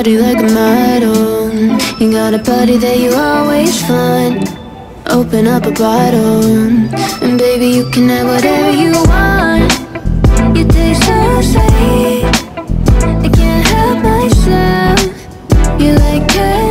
body like a model. You got a body that you always find. Open up a bottle, and baby, you can have whatever you want. You taste so sweet, I can't help myself. You like candy,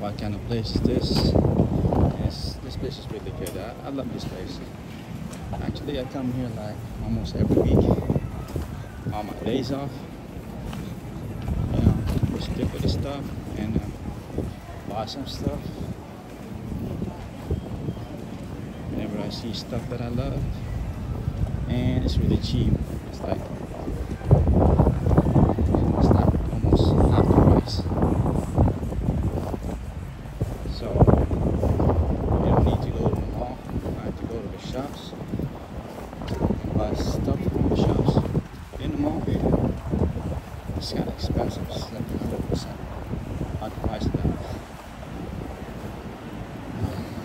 what kind of place is this. Yes, this place is really good. I, I love this place. Actually, I come here like almost every week. On my days off. You know, just at the stuff and uh, buy some stuff. whenever I see stuff that I love and it's really cheap it's like it's like almost half the price so you don't need to go to the mall you don't have to go to the shops and buy stuff from the shops in the mall it's kind of expensive it's like 100% on the price of that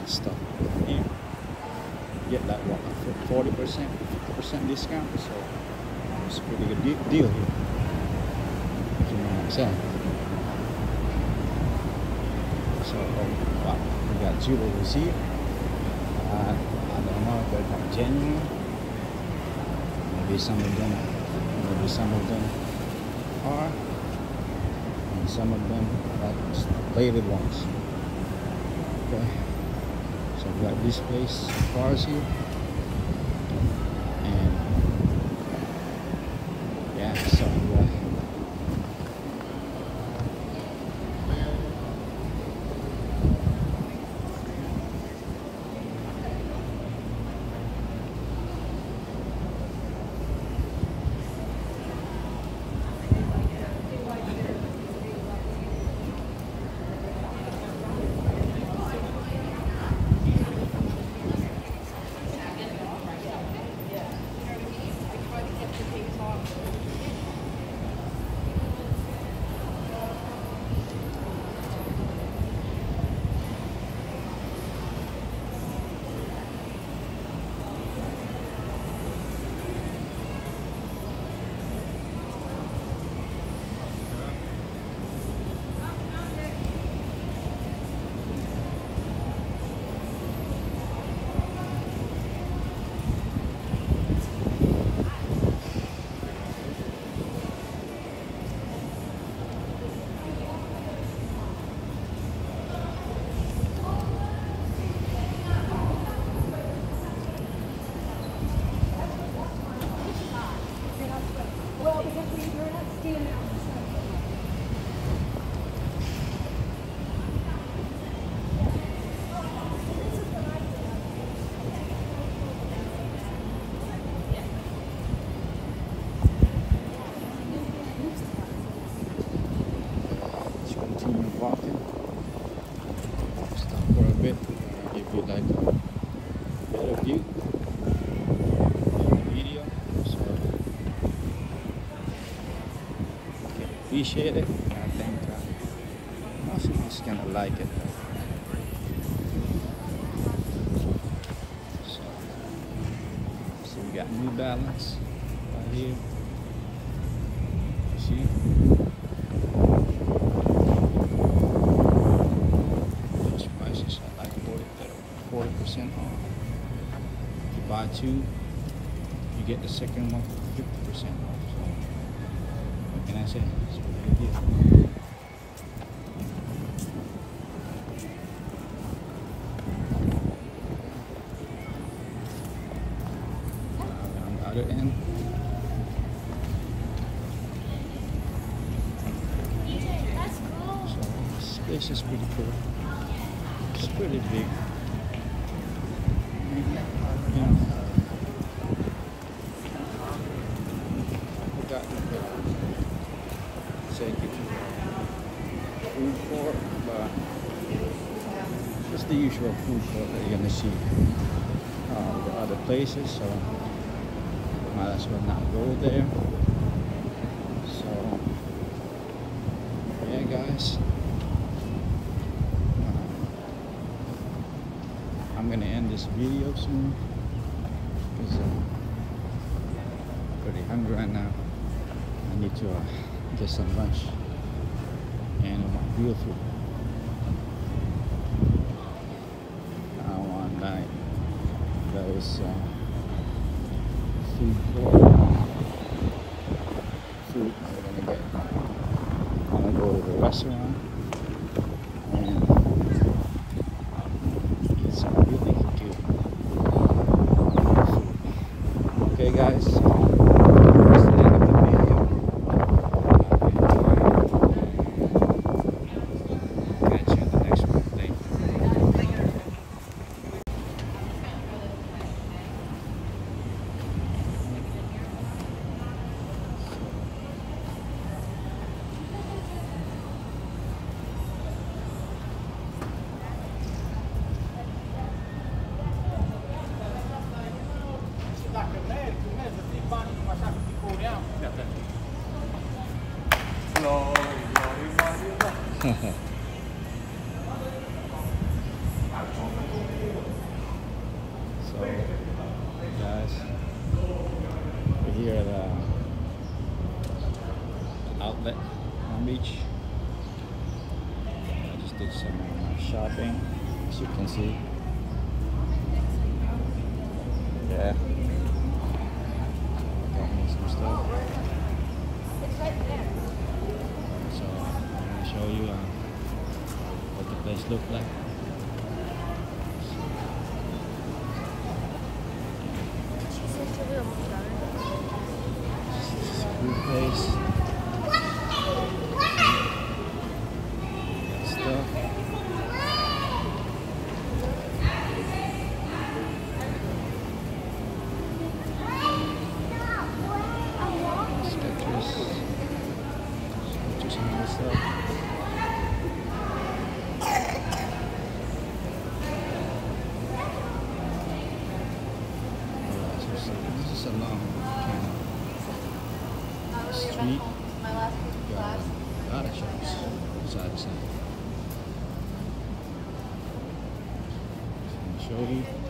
stuff here get like what forty percent, fifty percent discount. So it's a pretty good de- deal here. If you know what I'm saying. So wow, we got jewelry here. Uh, I don't know if they're genuine. Maybe some of them, maybe some of them and some of them like plated ones. Okay. So we got this place cars here. Appreciate it. I think uh, most of you's gonna like it. So, so we got New Balance right here. See? Those prices are like 40 percent off. If you buy two, you get the second one for 50 percent off. Can I say? It's good. So this place is pretty cool. It's pretty big. Yeah. The take it food court, but just the usual food court that you're gonna see uh, the other places. So might as well not go there. So yeah, guys. Uh, I'm gonna end this video soon because I'm pretty hungry right now. I need to uh, get some lunch and I want real food. I want like those uh, food food we're gonna get. I'm gonna go to the restaurant and eat some really good. Okay, guys. So, guys, we're here at uh, outlet Palm Beach. I just did some uh, shopping, as you can see. Yeah. Got me some stuff. So, I'm gonna show you uh, what the place looked like. Food place. Stuff. Stuff. Alright, so this is- this is a long kind of street. Got a lot of shops side to